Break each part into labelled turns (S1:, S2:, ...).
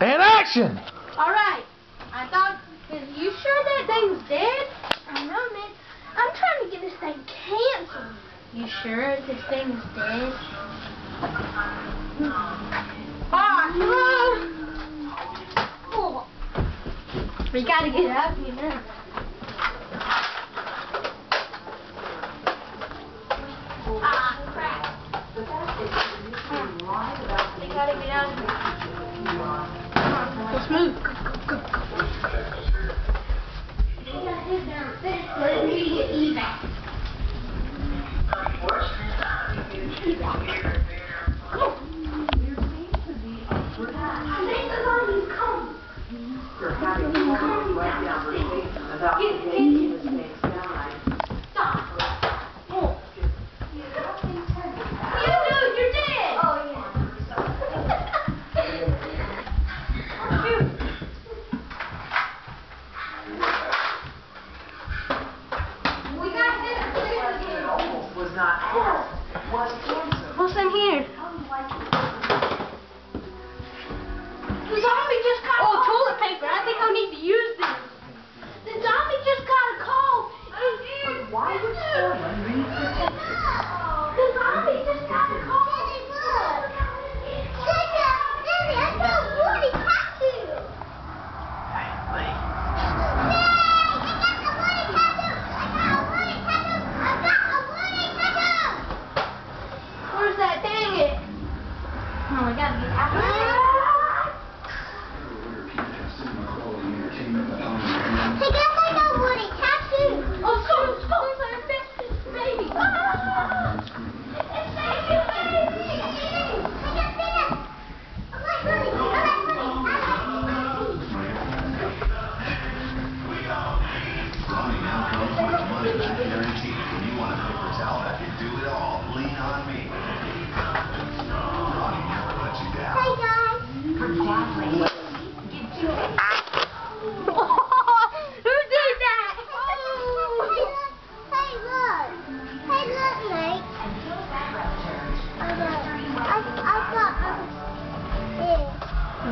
S1: And action!
S2: Alright, I thought, Are you sure that thing's dead? I know, man. I'm trying to get this thing canceled. You sure this thing's dead? Oh, ah, oh. We gotta get out of here now. Ah, crap. We gotta get out smooth. Go, go, go, go, go,
S3: go. was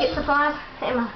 S2: It's a five, Emma.